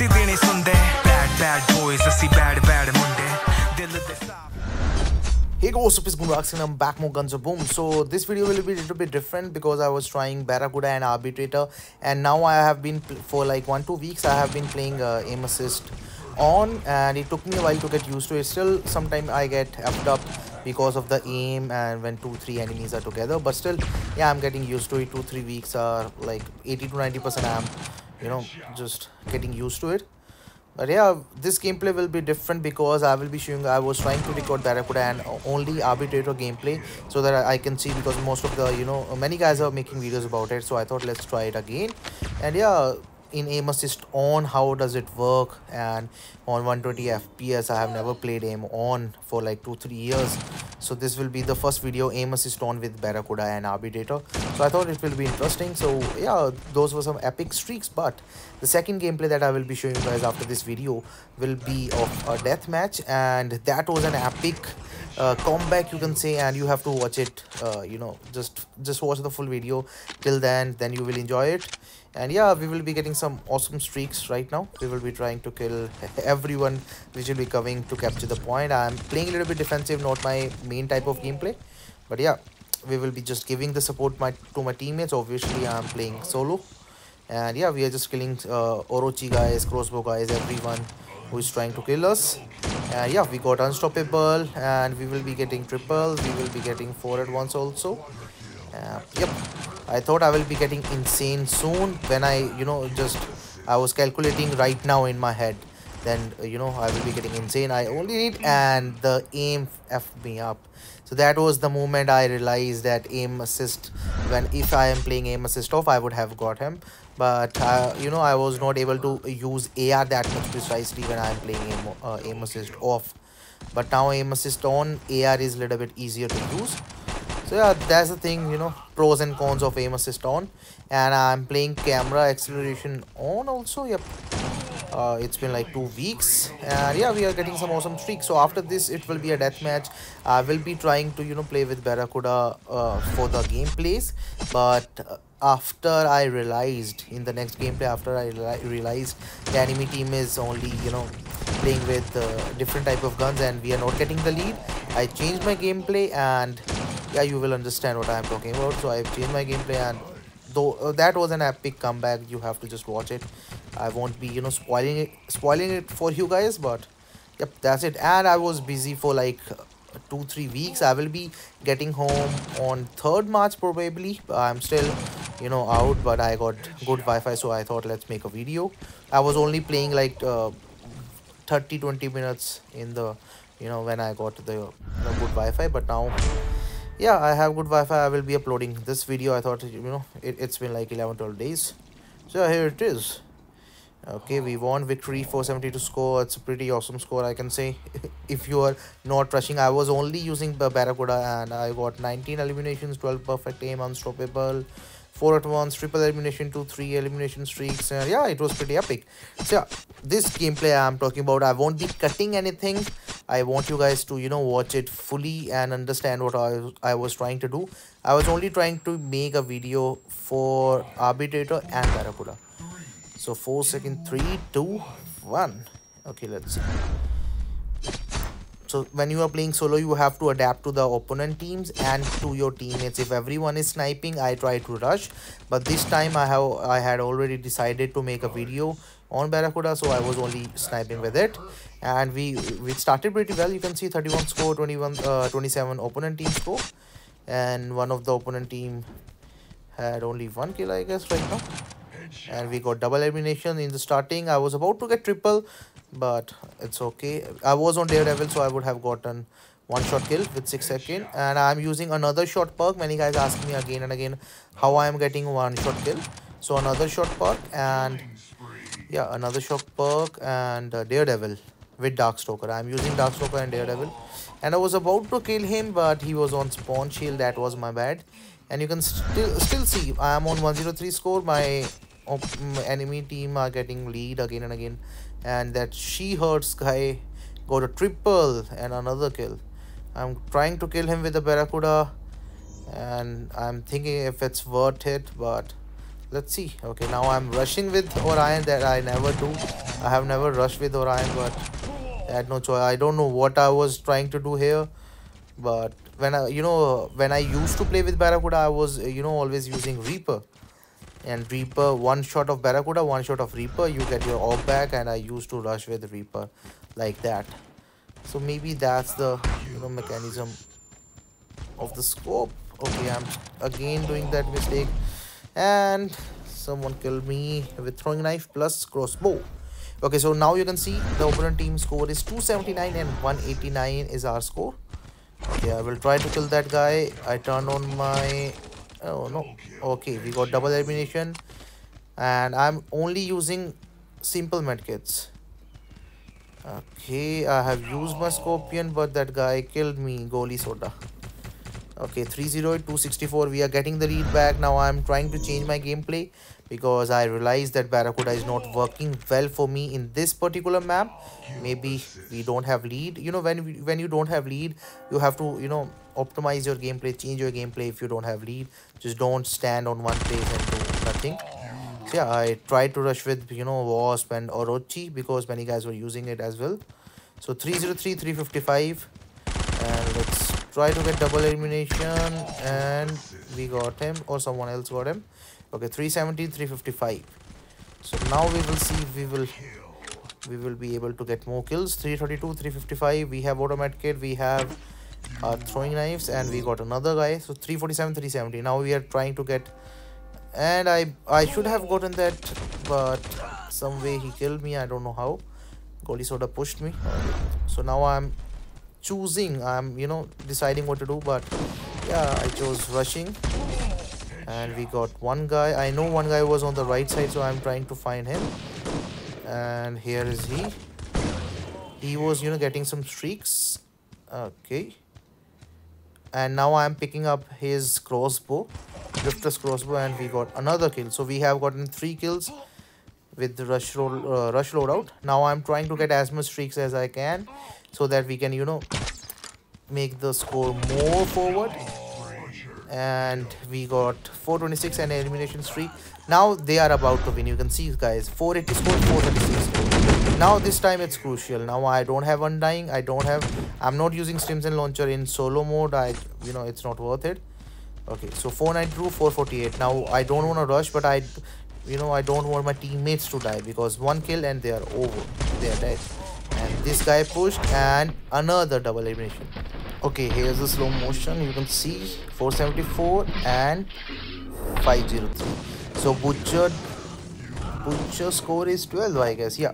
ਅਸੀਂ ਦੇਣੇ ਸੁਣਦੇ bad bad boys ਅਸੀਂ bad bad ਮੁੰਡੇ ਦਿਲ ਦੇ ਸਾਫ਼ Hey guys, up is Gunrax and I'm back more guns of boom. So this video will be a little bit different because I was trying Barracuda and Arbitrator and now I have been for like one two weeks I have been playing uh, aim assist on and it took me a while to get used to it. Still sometimes I get effed up because of the aim and when two three enemies are together but still yeah I'm getting used to it. Two three weeks are like 80 to 90 percent I'm you know just getting used to it. But yeah this gameplay will be different because i will be showing i was trying to record barracuda and only arbitrator gameplay so that i can see because most of the you know many guys are making videos about it. So i thought let's try it again. And yeah in aim assist on how does it work? And on 120 fps i have never played aim on for like two three years so this will be the first video aim assist on with barracuda and arbitrator so i thought it will be interesting. So yeah those were some epic streaks. But the second gameplay that i will be showing you guys after this video will be of a death match. And that was an epic uh, comeback you can say and you have to watch it uh, you know just just watch the full video till then then you will enjoy it. And yeah we will be getting some awesome streaks right now. We will be trying to kill everyone which will be coming to capture the point. I'm playing a little bit defensive not my main type of gameplay. But yeah we will be just giving the support my to my teammates. Obviously i'm playing solo. And yeah we are just killing uh, orochi guys crossbow guys everyone who is trying to kill us and yeah we got unstoppable and we will be getting triple. We will be getting four at once also. Uh, yep. I thought i will be getting insane soon when i you know just i was calculating right now in my head then uh, you know i will be getting insane. I only need and the aim f me up. So that was the moment i realized that aim assist when if i am playing aim assist off i would have got him. But uh, you know i was not able to use ar that much precisely when i am playing aim, uh, aim assist off. But now aim assist on ar is a little bit easier to use. So yeah that's the thing you know pros and cons of aim assist on. And i'm playing camera acceleration on also yep uh, it's been like two weeks. And yeah we are getting some awesome streaks. So after this it will be a death match. I will be trying to you know play with barracuda uh, for the gameplays. But uh, after i realized in the next gameplay after i realized the enemy team is only you know playing with uh, different type of guns and we are not getting the lead i changed my gameplay and yeah you will understand what i'm talking about. So i've changed my gameplay and though uh, that was an epic comeback. You have to just watch it i won't be you know spoiling it spoiling it for you guys but yep that's it. And i was busy for like two three weeks. I will be getting home on 3rd march probably. I'm still you know out but i got good wi-fi so i thought let's make a video. I was only playing like uh, 30 20 minutes in the you know when i got the you know, good wi-fi but now yeah i have good wi-fi. I will be uploading this video. I thought you know it, it's been like 11 12 days. So here it is okay we won victory 472 score. It's a pretty awesome score i can say. If you are not rushing i was only using barracuda and i got 19 eliminations 12 perfect aim unstoppable. Four at once triple elimination two three elimination streaks and yeah it was pretty epic. So yeah this gameplay i'm talking about i won't be cutting anything. I want you guys to you know watch it fully and understand what i, I was trying to do. I was only trying to make a video for arbitrator and barracuda so four second three two one. Okay let's see. So when you are playing solo you have to adapt to the opponent teams and to your teammates. If everyone is sniping i try to rush. But this time i have i had already decided to make a video on barracuda so i was only sniping with it. And we we started pretty well. You can see 31 score 21 uh, 27 opponent team score. And one of the opponent team had only one kill i guess right now and we got double elimination in the starting. I was about to get triple but it's okay. I was on daredevil so i would have gotten one shot kill with six second. and i'm using another shot perk. Many guys ask me again and again how i am getting one shot kill. So another shot perk and yeah another shot perk and uh, daredevil with darkstalker. I'm using darkstalker and daredevil. And i was about to kill him but he was on spawn shield. That was my bad. And you can still still see i am on 103 score. My Mm, enemy team are getting lead again and again. And that she hurts guy got a triple and another kill. I'm trying to kill him with the barracuda. And i'm thinking if it's worth it but let's see. Okay now i'm rushing with orion that i never do. I have never rushed with orion but i had no choice. I don't know what i was trying to do here. But when i you know when i used to play with barracuda i was you know always using reaper and reaper one shot of barracuda one shot of reaper. You get your orb back and i used to rush with reaper like that. So maybe that's the you know mechanism of the scope. Okay i'm again doing that mistake. And someone killed me with throwing knife plus crossbow. Okay so now you can see the opponent team score is 279 and 189 is our score. Okay i will try to kill that guy. I turn on my oh no. Okay we got double elimination. And i'm only using simple medkits okay i have used my scorpion but that guy killed me. Goalie soda. Okay 308 264 we are getting the lead back. Now i'm trying to change my gameplay because i realized that barracuda is not working well for me in this particular map. Maybe we don't have lead. You know when we, when you don't have lead you have to you know optimize your gameplay change your gameplay if you don't have lead. Just don't stand on one place and do nothing. So yeah i tried to rush with you know wasp and orochi because many guys were using it as well. So 303 355 and let's try to get double elimination. And we got him or someone else got him okay 370 355 so now we will see we will we will be able to get more kills. 332 355 we have automatic kit we have our throwing knives and we got another guy. So 347 370 now we are trying to get and i i should have gotten that but some way he killed me. I don't know how. Goalie soda pushed me. So now i'm choosing. I'm you know deciding what to do but yeah i chose rushing and we got one guy. I know one guy was on the right side so i'm trying to find him. And here is he. He was you know getting some streaks. Okay. And now i'm picking up his crossbow drifter's crossbow and we got another kill. So we have gotten three kills with the rush roll uh, rush loadout. Now i'm trying to get as much streaks as i can so that we can you know make the score more forward and we got 426 and elimination streak. Now they are about to win. You can see guys 480 score 436 score now this time it's crucial. Now i don't have undying. I don't have i'm not using stimson launcher in solo mode. I you know it's not worth it. Okay so 492 448 now i don't want to rush but i you know i don't want my teammates to die because one kill and they are over. They are dead. And this guy pushed and another double elimination okay here's the slow motion. You can see 474 and 503 so butcher butcher score is 12 i guess yeah.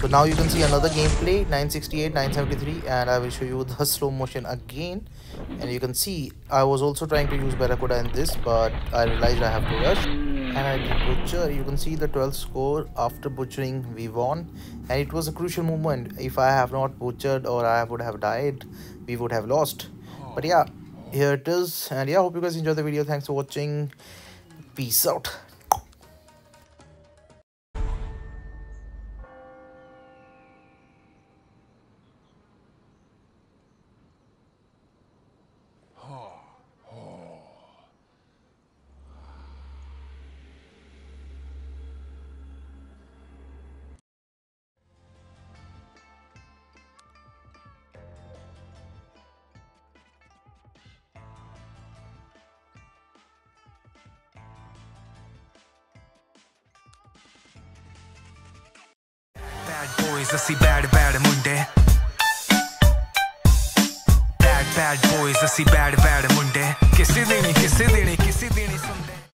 So now you can see another gameplay 968 973 and i will show you the slow motion again. And you can see i was also trying to use barracuda in this but i realized i have to rush and i did butcher you can see the 12th score after butchering we won and it was a crucial moment. If i have not butchered or i would have died we would have lost. But yeah here it is. And yeah hope you guys enjoyed the video. Thanks for watching. Peace out Bad boys, ਅਸੀਂ bad bad ਮੁੰਡੇ Bad bad boys, ਅਸੀਂ bad bad ਮੁੰਡੇ ਕਿਸੇ ਦੇ ਨਹੀਂ ਕਿਸੇ ਦੇ ਨਹੀਂ ਕਿਸੇ ਦੇ ਨਹੀਂ ਸੁਣਦੇ